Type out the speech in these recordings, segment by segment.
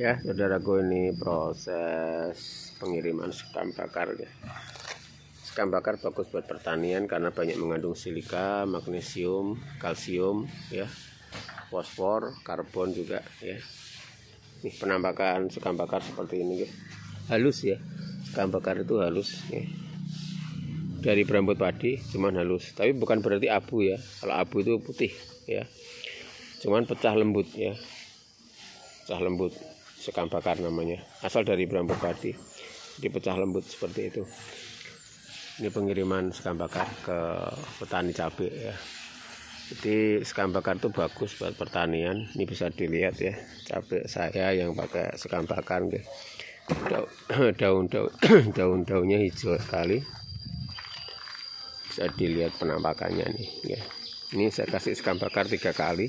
ya saudaraku ini proses pengiriman sekam bakar ya. Sekam bakar bagus buat pertanian karena banyak mengandung silika magnesium kalsium ya. Fosfor karbon juga ya. Nih penampakan sekam bakar seperti ini ya. Halus ya. Sekam bakar itu halus ya. Dari berambut padi cuman halus. Tapi bukan berarti abu ya. Kalau abu itu putih ya. Cuman pecah lembut ya. Pecah lembut sekam bakar namanya. Asal dari berambut padi dipecah lembut seperti itu. Ini pengiriman sekam bakar ke petani cabai ya. Jadi sekam bakar itu bagus buat pertanian. Ini bisa dilihat ya. Cabai saya yang pakai sekam bakar daun-daun daun-daunnya hijau sekali. Bisa dilihat penampakannya nih ya. Ini saya kasih sekam bakar tiga kali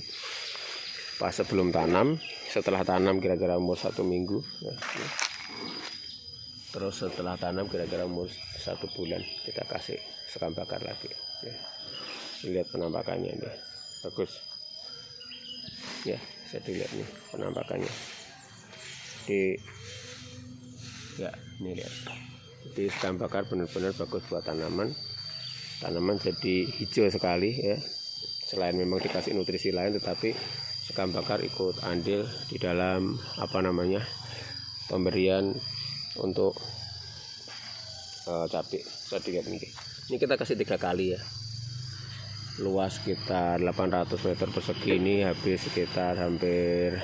pas sebelum tanam setelah tanam kira-kira umur satu minggu. Terus setelah tanam kira-kira umur satu bulan kita kasih sekam bakar lagi. Ya. lihat penampakannya nih bagus. Ya saya dilihat nih penampakannya. Di ya ini lihat. Jadi sekam bakar benar-benar bagus buat tanaman. Tanaman jadi hijau sekali ya. Selain memang dikasih nutrisi lain tetapi sekam bakar ikut andil di dalam apa namanya pemberian untuk uh, cabai. Dilihat ini ini kita kasih tiga kali ya. Luas sekitar 800 meter persegi ini habis sekitar hampir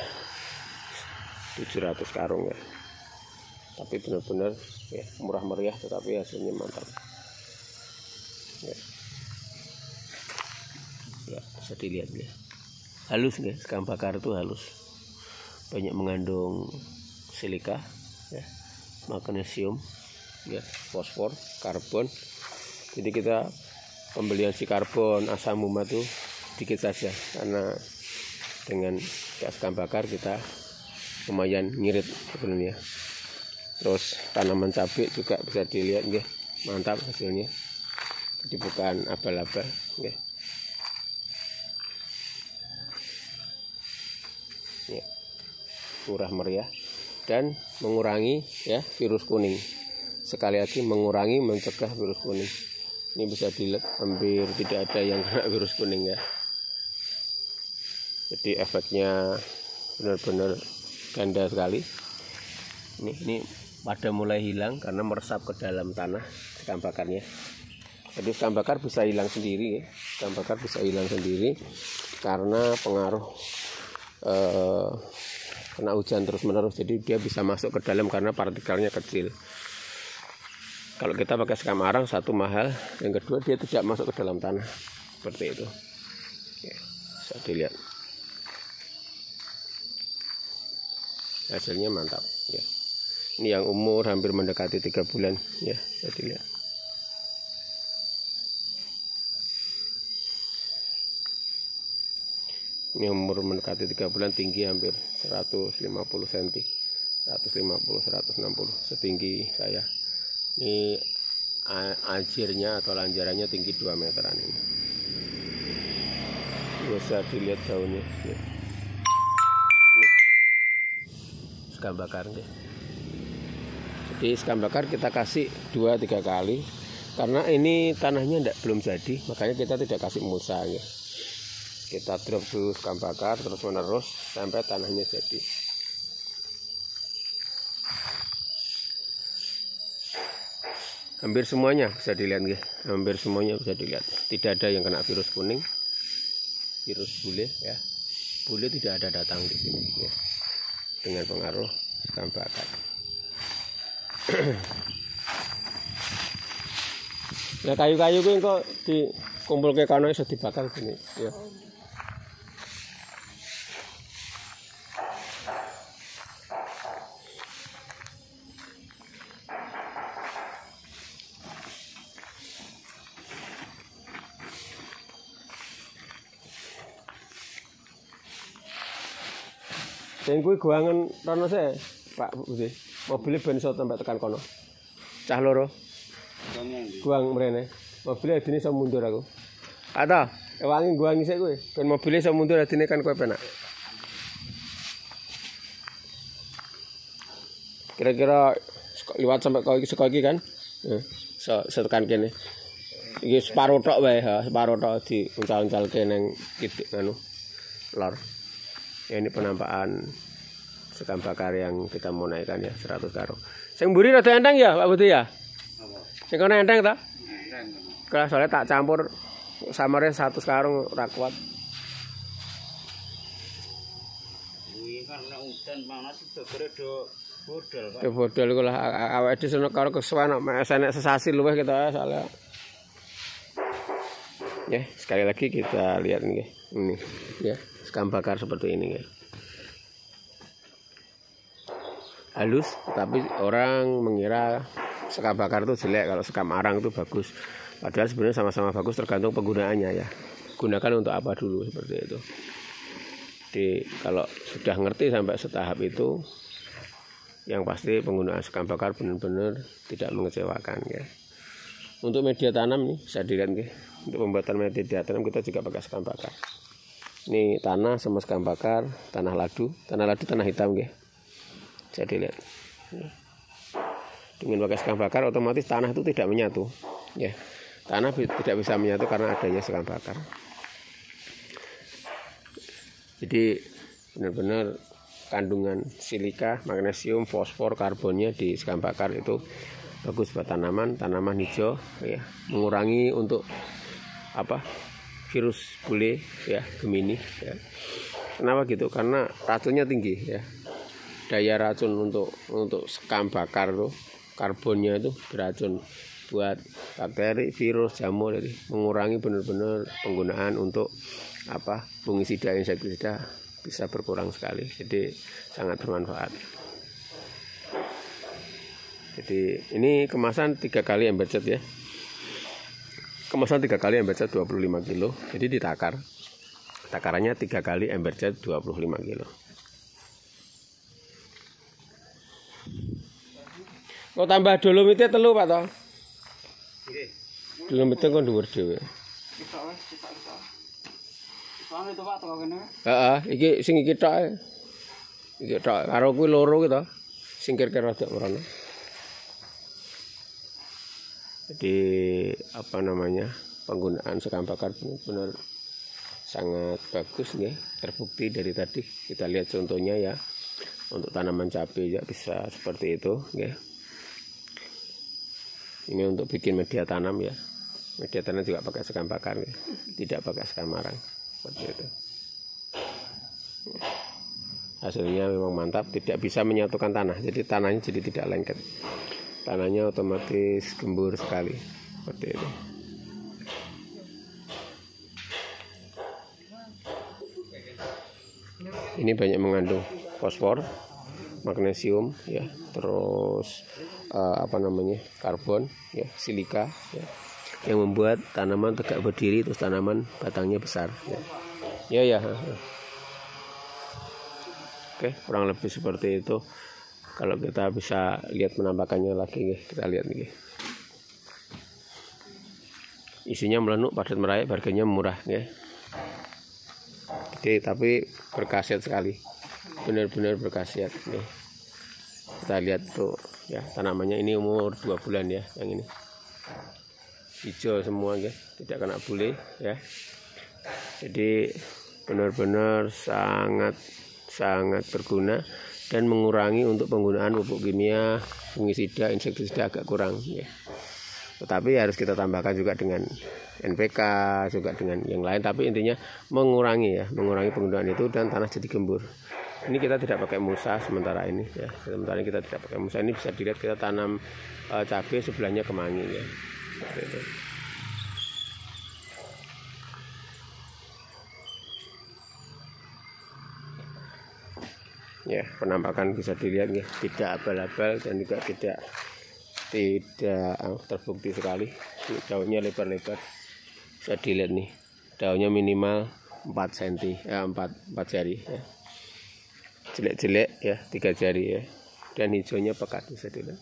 700 karung ya. Tapi benar-benar ya murah meriah tetapi hasilnya mantap. Ya, ya bisa dilihat ya halus guys sekam bakar itu halus. Banyak mengandung silika ya. Magnesium ya. Fosfor karbon. Jadi kita pembelian si karbon asam umat itu sedikit saja. Karena dengan gas sekam bakar kita lumayan ngirit sebenarnya. Terus tanaman cabai juga bisa dilihat ya mantap hasilnya. Jadi bukan abal-abal ya. Murah meriah dan mengurangi ya virus kuning. Sekali lagi mengurangi mencegah virus kuning. Ini bisa dilihat hampir tidak ada yang kena virus kuning ya. Jadi efeknya benar-benar ganda sekali. Ini ini pada mulai hilang karena meresap ke dalam tanah bakarnya. Jadi bakar bisa hilang sendiri ya. Bisa hilang sendiri karena pengaruh eh, kena hujan terus menerus jadi dia bisa masuk ke dalam karena partikelnya kecil. Kalau kita pakai sekam arang satu mahal. Yang kedua dia tidak masuk ke dalam tanah. Seperti itu. Ya, bisa dilihat. Hasilnya mantap ya. Ini yang umur hampir mendekati tiga bulan ya bisa dilihat ini umur mendekati tiga bulan tinggi hampir 150 cm 150 160 setinggi saya ini anjirnya atau lanjarannya tinggi 2 meteran ini bisa dilihat daunnya ya. sekam bakar ya. jadi sekam bakar kita kasih 2-3 kali karena ini tanahnya tidak belum jadi makanya kita tidak kasih mulsa ya kita drop dulu sekam bakar terus menerus sampai tanahnya jadi. Hampir semuanya bisa dilihat ya hampir semuanya bisa dilihat. Tidak ada yang kena virus kuning virus bule ya. Bule tidak ada datang di sini ya dengan pengaruh sekam bakar. Nah kayu-kayu kok dikumpul ke kano iso dibakar gini ya Sing kuwi guangan rono se, Pak Budi. Mobilnya ben iso tempat tekan kono. Cah loro. Guang mrene. Mobilnya adine iso mundur aku. Ata, wangi guang sik kuwi. Ben mobilnya iso mundur adine kan kowe penak. kira-kira liwat sampai kau iki saka iki kan eh, so, setekan kene iki separo tok wae ha separo tok di uncal-uncalke ning titik anu lor ya, ini penampakan sekam bakar yang kita mau naikkan ya 100 karo sing mburi rada enteng ya Pak Budi ya? Sing kono enteng ta? Kalau soalnya tak campur samarnya satu sekarang ora kuat. nek udan panas gegere do bodol Pak. Do bodol iku lah awake dhewe sono karo kesuwen nek enek sesasi luwih kita ya soalnya. Ya, sekali lagi kita lihat nih ini ya, sekam bakar seperti ini ya. Halus, tapi orang mengira sekam bakar itu jelek kalau sekam arang itu bagus. Padahal sebenarnya sama-sama bagus tergantung penggunaannya ya. Gunakan untuk apa dulu seperti itu. Jadi kalau sudah ngerti sampai setahap itu, yang pasti penggunaan sekam bakar benar-benar tidak mengecewakan ya. Untuk media tanam nih bisa dilihat ya. Untuk pembuatan media tanam kita juga pakai sekam bakar. Ini tanah sama sekam bakar, tanah ladu, tanah ladu tanah hitam ya. Bisa dilihat. Dengan pakai sekam bakar otomatis tanah itu tidak menyatu ya. Tanah tidak bisa menyatu karena adanya sekam bakar jadi benar-benar kandungan silika, magnesium, fosfor, karbonnya di sekam bakar itu bagus buat tanaman, tanaman hijau ya, mengurangi untuk apa? Virus bule ya, gemini ya. Kenapa gitu? Karena racunnya tinggi ya. Daya racun untuk untuk sekam bakar tuh karbonnya itu beracun buat bakteri, virus, jamur jadi mengurangi benar-benar penggunaan untuk apa fungisida insektisida bisa berkurang sekali jadi sangat bermanfaat jadi ini kemasan tiga kali ember cat ya kemasan tiga kali ember cat 25 kilo jadi ditakar takarannya tiga kali ember cat 25 kilo Kok tambah dolomitnya telu Pak toh? Dolomitnya kok dhuwur dhewe. Soale itu Pak teko kene. Heeh, iki sing iki tok. Iki tok karo kuwi loro gitu. Singkir kira rada mrono. Jadi apa namanya? Penggunaan sekam bakar benar-benar sangat bagus nih terbukti dari tadi. Kita lihat contohnya ya untuk tanaman cabai ya bisa seperti itu ya ini untuk bikin media tanam ya. Media tanam juga pakai sekam bakar ya. tidak pakai sekam arang. Seperti itu. Hasilnya memang mantap tidak bisa menyatukan tanah. Jadi tanahnya jadi tidak lengket tanahnya otomatis gembur sekali. Seperti itu. Ini banyak mengandung fosfor magnesium ya. Terus uh, apa namanya? Karbon ya. Silika ya. Yang membuat tanaman tegak berdiri terus tanaman batangnya besar ya. Ya, ya. oke kurang lebih seperti itu kalau kita bisa lihat penampakannya lagi ya. kita lihat nih isinya melenuk padat meraih harganya murah ya. Oke, tapi berkhasiat sekali. Benar-benar berkhasiat nih kita lihat tuh ya tanamannya ini umur dua bulan ya yang ini. Hijau semua ya tidak kena bule ya. Jadi benar-benar sangat sangat berguna dan mengurangi untuk penggunaan pupuk kimia fungisida insektisida agak kurang ya. Tetapi harus kita tambahkan juga dengan NPK juga dengan yang lain. Tapi intinya mengurangi ya mengurangi penggunaan itu dan tanah jadi gembur. Ini kita tidak pakai musa sementara ini ya. Sementara ini kita tidak pakai musa ini bisa dilihat kita tanam uh, cabai sebelahnya kemangi ya. Itu. ya penampakan bisa dilihat ya tidak abal-abal dan juga tidak tidak uh, terbukti sekali. Daunnya lebar-lebar. Bisa dilihat nih daunnya minimal 4 cm ya 4 4 jari ya. Jelek-jelek ya tiga jari ya. Dan hijaunya pekat bisa dilihat.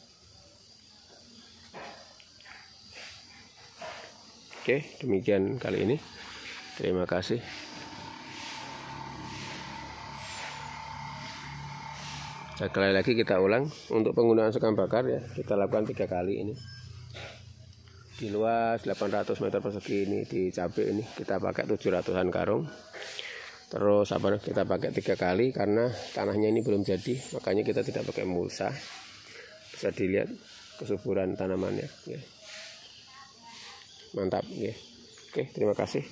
Oke, demikian kali ini. Terima kasih. Sekali lagi kita ulang. Untuk penggunaan sekam bakar ya kita lakukan tiga kali ini. Di luas 800 meter persegi ini di cabai ini kita pakai 700an karung. Terus apa kita pakai tiga kali karena tanahnya ini belum jadi makanya kita tidak pakai mulsa. Bisa dilihat kesuburan tanamannya ya. mantap ya. Oke terima kasih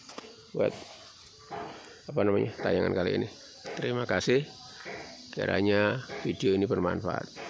buat apa namanya tayangan kali ini. Terima kasih kiranya video ini bermanfaat